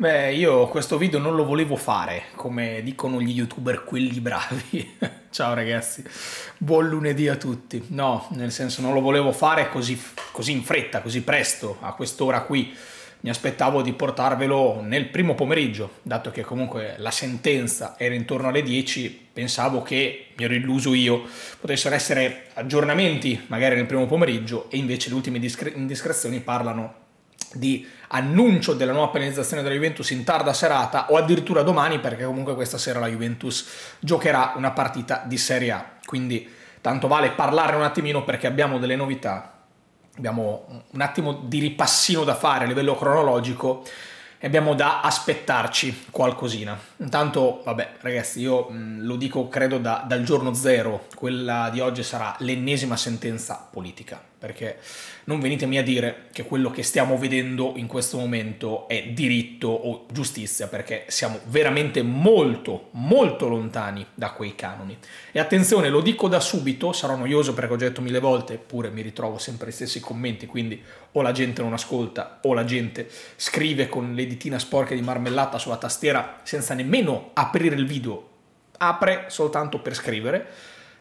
Beh, io questo video non lo volevo fare, come dicono gli youtuber quelli bravi. Ciao ragazzi, buon lunedì a tutti. No, nel senso non lo volevo fare così, così in fretta, così presto, a quest'ora qui. Mi aspettavo di portarvelo nel primo pomeriggio, dato che comunque la sentenza era intorno alle 10, pensavo che, mi ero illuso io, potessero essere aggiornamenti magari nel primo pomeriggio e invece le ultime indiscrezioni parlano di annuncio della nuova penalizzazione della Juventus in tarda serata o addirittura domani perché comunque questa sera la Juventus giocherà una partita di Serie A. Quindi tanto vale parlarne un attimino perché abbiamo delle novità, abbiamo un attimo di ripassino da fare a livello cronologico e abbiamo da aspettarci qualcosina. Intanto, vabbè, ragazzi, io mh, lo dico credo da, dal giorno zero, quella di oggi sarà l'ennesima sentenza politica perché non venitemi a dire che quello che stiamo vedendo in questo momento è diritto o giustizia, perché siamo veramente molto, molto lontani da quei canoni. E attenzione, lo dico da subito, sarò noioso perché ho già detto mille volte, eppure mi ritrovo sempre gli stessi commenti, quindi o la gente non ascolta o la gente scrive con le ditina sporche di marmellata sulla tastiera senza nemmeno aprire il video, apre soltanto per scrivere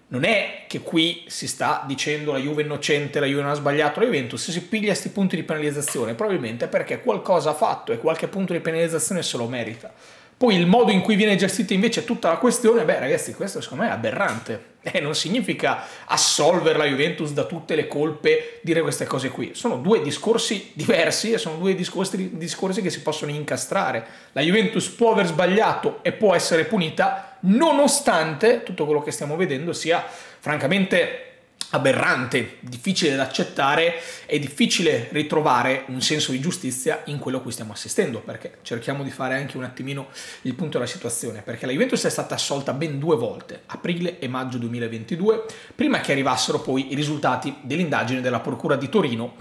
non è che qui si sta dicendo la Juve innocente, la Juve non ha sbagliato, la Juventus si piglia questi punti di penalizzazione, probabilmente perché qualcosa ha fatto e qualche punto di penalizzazione se lo merita. Poi il modo in cui viene gestita invece tutta la questione, beh ragazzi, questo secondo me è aberrante. E non significa assolvere la Juventus da tutte le colpe, dire queste cose qui. Sono due discorsi diversi e sono due discorsi, discorsi che si possono incastrare. La Juventus può aver sbagliato e può essere punita, nonostante tutto quello che stiamo vedendo sia francamente aberrante, difficile da accettare e difficile ritrovare un senso di giustizia in quello a cui stiamo assistendo, perché cerchiamo di fare anche un attimino il punto della situazione, perché la Juventus è stata assolta ben due volte, aprile e maggio 2022, prima che arrivassero poi i risultati dell'indagine della Procura di Torino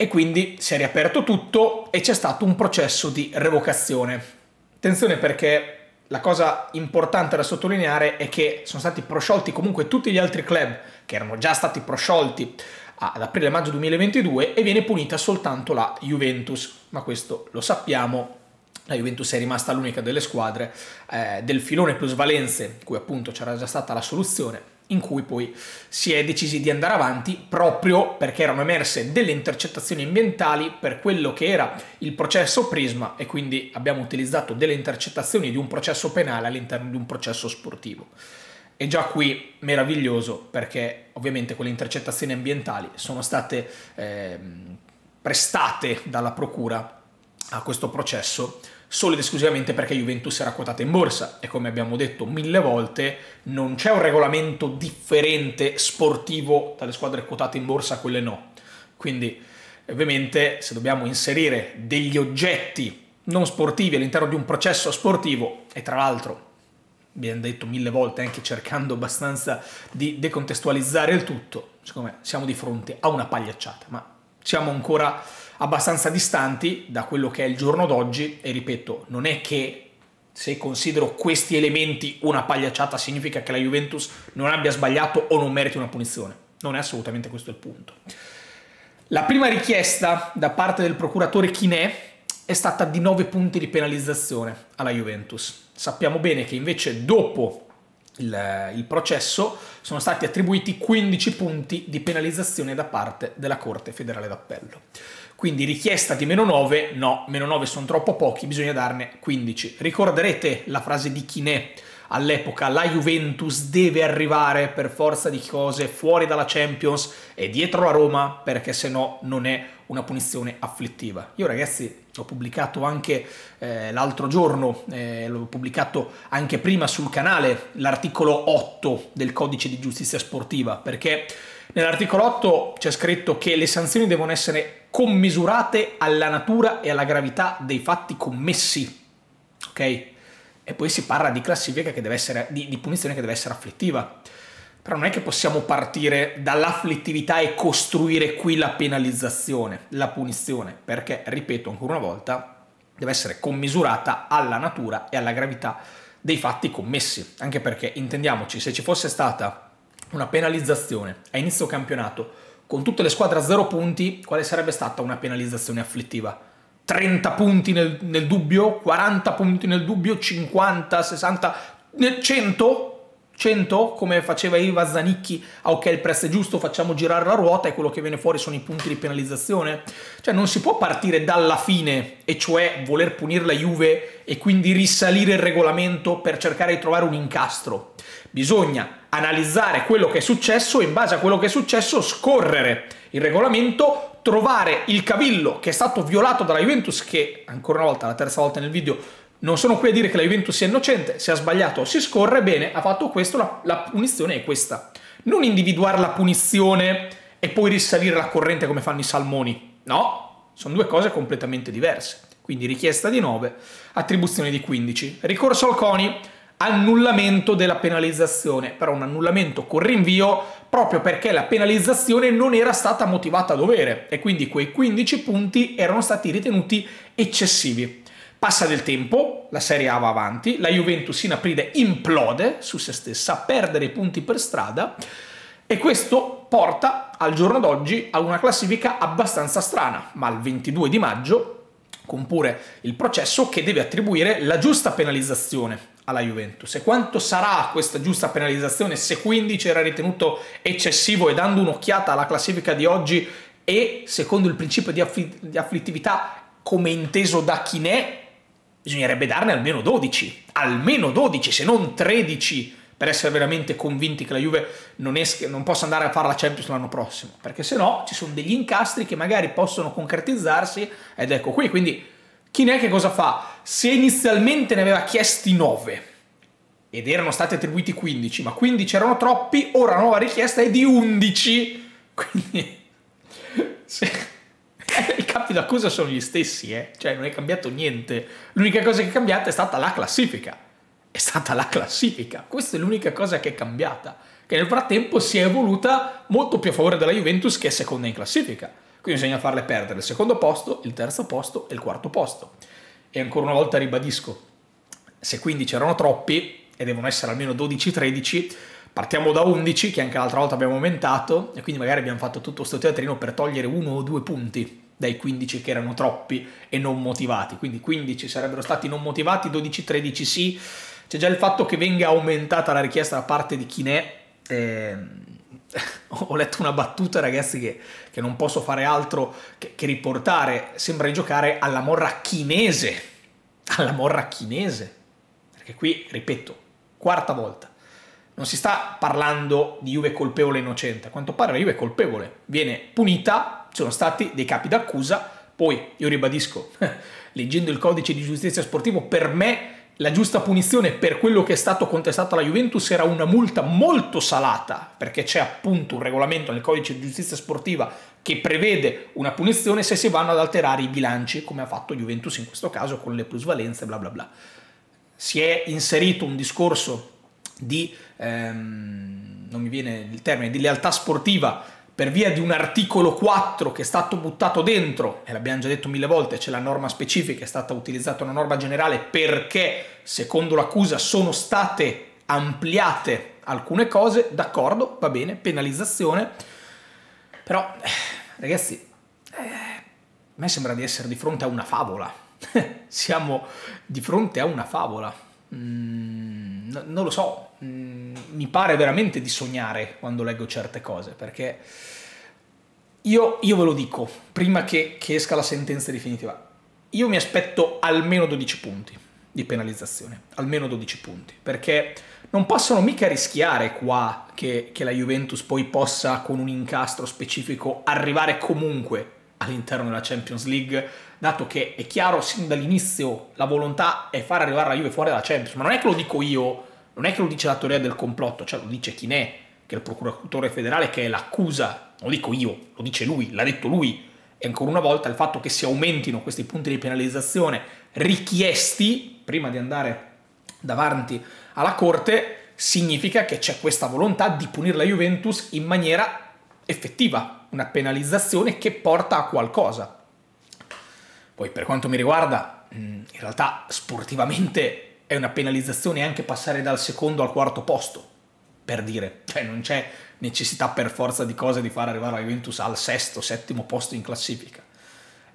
e quindi si è riaperto tutto e c'è stato un processo di revocazione. Attenzione perché la cosa importante da sottolineare è che sono stati prosciolti comunque tutti gli altri club che erano già stati prosciolti ad aprile-maggio 2022 e viene punita soltanto la Juventus, ma questo lo sappiamo. La Juventus è rimasta l'unica delle squadre eh, del filone plusvalenze, cui appunto c'era già stata la soluzione, in cui poi si è decisi di andare avanti proprio perché erano emerse delle intercettazioni ambientali per quello che era il processo Prisma e quindi abbiamo utilizzato delle intercettazioni di un processo penale all'interno di un processo sportivo. E già qui meraviglioso perché ovviamente quelle intercettazioni ambientali sono state eh, prestate dalla procura a questo processo solo ed esclusivamente perché Juventus era quotata in borsa e come abbiamo detto mille volte non c'è un regolamento differente sportivo dalle squadre quotate in borsa a quelle no. Quindi ovviamente se dobbiamo inserire degli oggetti non sportivi all'interno di un processo sportivo e tra l'altro abbiamo detto mille volte anche cercando abbastanza di decontestualizzare il tutto, secondo me siamo di fronte a una pagliacciata, ma siamo ancora abbastanza distanti da quello che è il giorno d'oggi e ripeto, non è che se considero questi elementi una pagliacciata significa che la Juventus non abbia sbagliato o non meriti una punizione. Non è assolutamente questo il punto. La prima richiesta da parte del procuratore Chinè è stata di 9 punti di penalizzazione alla Juventus. Sappiamo bene che invece dopo il, il, processo sono stati attribuiti 15 punti di penalizzazione da parte della Corte federale d'appello. Quindi richiesta di meno 9, no, meno 9 sono troppo pochi, bisogna darne 15. Ricorderete la frase di Chinè all'epoca, la Juventus deve arrivare per forza di cose fuori dalla Champions e dietro la Roma perché se no non è una punizione afflittiva. Io ragazzi ho pubblicato anche eh, l'altro giorno, eh, l'ho pubblicato anche prima sul canale, l'articolo 8 del codice di giustizia sportiva perché Nell'articolo 8 c'è scritto che le sanzioni devono essere commisurate alla natura e alla gravità dei fatti commessi. Ok? E poi si parla di classifica che deve essere, di, di punizione che deve essere afflittiva. Però non è che possiamo partire dall'afflittività e costruire qui la penalizzazione, la punizione, perché, ripeto ancora una volta, deve essere commisurata alla natura e alla gravità dei fatti commessi. Anche perché, intendiamoci, se ci fosse stata una penalizzazione a inizio campionato con tutte le squadre a zero punti, quale sarebbe stata una penalizzazione afflittiva? 30 punti nel, nel dubbio, 40 punti nel dubbio, 50, 60, 100? 100 come faceva Iva Zanicchi, ah, ok il press è giusto, facciamo girare la ruota e quello che viene fuori sono i punti di penalizzazione. Cioè non si può partire dalla fine, e cioè voler punire la Juve e quindi risalire il regolamento per cercare di trovare un incastro. Bisogna analizzare quello che è successo e in base a quello che è successo scorrere il regolamento, trovare il cavillo che è stato violato dalla Juventus, che ancora una volta, la terza volta nel video, non sono qui a dire che la Juventus sia innocente, se ha sbagliato si scorre, bene, ha fatto questo, la, la punizione è questa. Non individuare la punizione e poi risalire la corrente come fanno i salmoni. No, sono due cose completamente diverse. Quindi richiesta di 9, attribuzione di 15. Ricorso al CONI, annullamento della penalizzazione, però un annullamento con rinvio proprio perché la penalizzazione non era stata motivata a dovere e quindi quei 15 punti erano stati ritenuti eccessivi. Passa del tempo, la Serie A va avanti, la Juventus in aprile implode su se stessa, perdere i punti per strada e questo porta al giorno d'oggi a una classifica abbastanza strana, ma il 22 di maggio con pure il processo che deve attribuire la giusta penalizzazione alla Juventus. E quanto sarà questa giusta penalizzazione se 15 era ritenuto eccessivo e dando un'occhiata alla classifica di oggi e secondo il principio di, affl- di afflittività come inteso da chi ne è, bisognerebbe darne almeno 12, almeno 12 se non 13 per essere veramente convinti che la Juve non, esca, non possa andare a fare la Champions l'anno prossimo, perché se no ci sono degli incastri che magari possono concretizzarsi ed ecco qui, quindi chi ne è che cosa fa? Se inizialmente ne aveva chiesti 9 ed erano stati attribuiti 15, ma 15 erano troppi, ora la nuova richiesta è di 11, quindi se i capi d'accusa sono gli stessi, eh? cioè non è cambiato niente. L'unica cosa che è cambiata è stata la classifica. È stata la classifica. Questa è l'unica cosa che è cambiata. Che nel frattempo si è evoluta molto più a favore della Juventus che è seconda in classifica. Quindi bisogna farle perdere il secondo posto, il terzo posto e il quarto posto. E ancora una volta ribadisco, se 15 erano troppi, e devono essere almeno 12-13, partiamo da 11 che anche l'altra volta abbiamo aumentato e quindi magari abbiamo fatto tutto questo teatrino per togliere uno o due punti dai 15 che erano troppi e non motivati. Quindi 15 sarebbero stati non motivati, 12-13 sì. C'è già il fatto che venga aumentata la richiesta da parte di chi ne è. Eh, ho letto una battuta, ragazzi, che, che non posso fare altro che, che, riportare. Sembra giocare alla morra chinese. Alla morra chinese. Perché qui, ripeto, quarta volta. Non si sta parlando di Juve colpevole e innocente. A quanto pare la Juve è colpevole. Viene punita sono stati dei capi d'accusa. Poi, io ribadisco, leggendo il codice di giustizia sportivo, per me la giusta punizione per quello che è stato contestato alla Juventus era una multa molto salata, perché c'è appunto un regolamento nel codice di giustizia sportiva che prevede una punizione se si vanno ad alterare i bilanci, come ha fatto Juventus in questo caso con le plusvalenze, bla bla bla. Si è inserito un discorso di, ehm, non mi viene il termine, di lealtà sportiva per via di un articolo 4 che è stato buttato dentro, e l'abbiamo già detto mille volte, c'è la norma specifica, è stata utilizzata una norma generale perché, secondo l'accusa, sono state ampliate alcune cose, d'accordo, va bene, penalizzazione, però, eh, ragazzi, eh, a me sembra di essere di fronte a una favola, siamo di fronte a una favola, mm, non lo so, mm, mi pare veramente di sognare quando leggo certe cose, perché io, io ve lo dico, prima che, che esca la sentenza definitiva, io mi aspetto almeno 12 punti di penalizzazione, almeno 12 punti, perché non possono mica rischiare qua che, che, la Juventus poi possa con un incastro specifico arrivare comunque all'interno della Champions League, dato che è chiaro sin dall'inizio la volontà è far arrivare la Juve fuori dalla Champions, ma non è che lo dico io non è che lo dice la teoria del complotto, cioè lo dice chi ne è, che è il procuratore federale, che è l'accusa, non lo dico io, lo dice lui, l'ha detto lui. E ancora una volta il fatto che si aumentino questi punti di penalizzazione richiesti prima di andare davanti alla Corte significa che c'è questa volontà di punire la Juventus in maniera effettiva, una penalizzazione che porta a qualcosa. Poi per quanto mi riguarda, in realtà sportivamente è una penalizzazione anche passare dal secondo al quarto posto, per dire, cioè non c'è necessità per forza di cose di far arrivare la Juventus al sesto, settimo posto in classifica.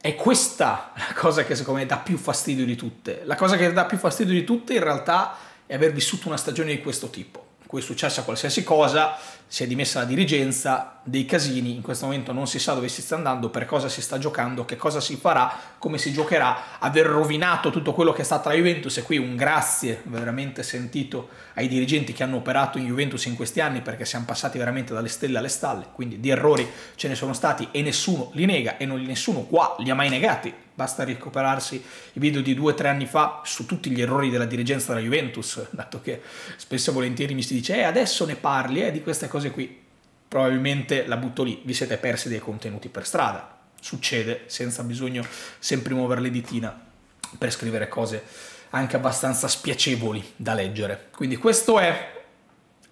è questa la cosa che secondo me dà più fastidio di tutte. La cosa che dà più fastidio di tutte in realtà è aver vissuto una stagione di questo tipo cui è successa qualsiasi cosa, si è dimessa la dirigenza, dei casini, in questo momento non si sa dove si sta andando, per cosa si sta giocando, che cosa si farà, come si giocherà, aver rovinato tutto quello che è stata la Juventus e qui un grazie veramente sentito ai dirigenti che hanno operato in Juventus in questi anni perché siamo passati veramente dalle stelle alle stalle, quindi di errori ce ne sono stati e nessuno li nega e non, nessuno qua li ha mai negati, basta recuperarsi i video di due o tre anni fa su tutti gli errori della dirigenza della Juventus, dato che spesso e volentieri mi si dice eh adesso ne parli eh, di queste cose qui, probabilmente la butto lì, vi siete persi dei contenuti per strada, succede senza bisogno sempre muovere le ditina per scrivere cose anche abbastanza spiacevoli da leggere. Quindi questo è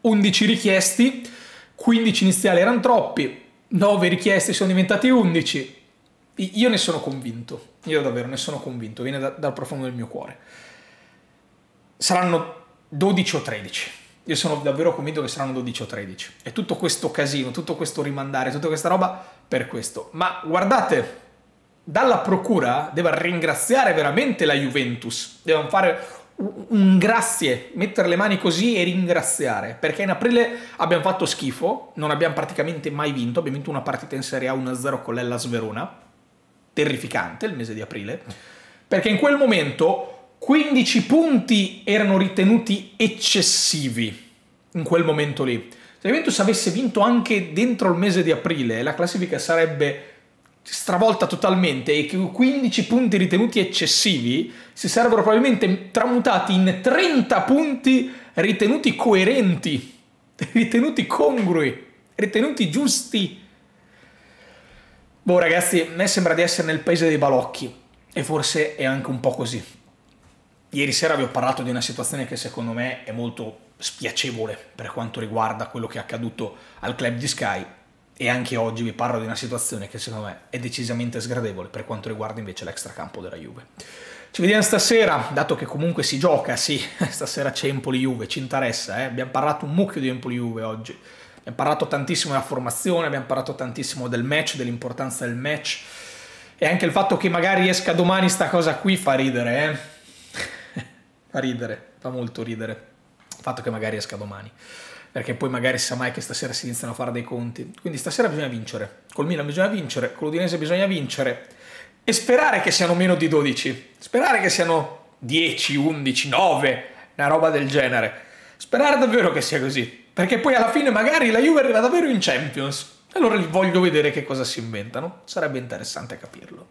11 richiesti, 15 iniziali erano troppi, 9 richiesti sono diventati 11, io ne sono convinto, io davvero ne sono convinto, viene da, dal profondo del mio cuore. Saranno 12 o 13. Io sono davvero convinto che saranno 12 o 13. E tutto questo casino, tutto questo rimandare, tutta questa roba per questo. Ma guardate, dalla procura deve ringraziare veramente la Juventus. Devono fare un grazie, mettere le mani così e ringraziare, perché in aprile abbiamo fatto schifo, non abbiamo praticamente mai vinto, abbiamo vinto una partita in Serie A 1-0 con l'Ella Sverona, terrificante il mese di aprile, perché in quel momento 15 punti erano ritenuti eccessivi, in quel momento lì. Se Juventus avesse vinto anche dentro il mese di aprile, la classifica sarebbe stravolta totalmente e che 15 punti ritenuti eccessivi si sarebbero probabilmente tramutati in 30 punti ritenuti coerenti, ritenuti congrui, ritenuti giusti. Boh ragazzi, a me sembra di essere nel paese dei balocchi e forse è anche un po' così. Ieri sera vi ho parlato di una situazione che secondo me è molto spiacevole per quanto riguarda quello che è accaduto al club di Sky e anche oggi vi parlo di una situazione che secondo me è decisamente sgradevole per quanto riguarda invece l'extracampo della Juve. Ci vediamo stasera, dato che comunque si gioca, sì, stasera c'è Empoli-Juve, ci interessa, eh? abbiamo parlato un mucchio di Empoli-Juve oggi. Abbiamo parlato tantissimo della formazione, abbiamo parlato tantissimo del match, dell'importanza del match e anche il fatto che magari esca domani sta cosa qui fa ridere, eh? fa ridere, fa molto ridere il fatto che magari esca domani perché poi magari si sa mai che stasera si iniziano a fare dei conti. Quindi stasera bisogna vincere, col Milan bisogna vincere, con l'Udinese bisogna vincere e sperare che siano meno di 12, sperare che siano 10, 11, 9, una roba del genere. Sperare davvero che sia così. Perché poi alla fine magari la Juve arriva davvero in Champions. Allora voglio vedere che cosa si inventano. Sarebbe interessante capirlo.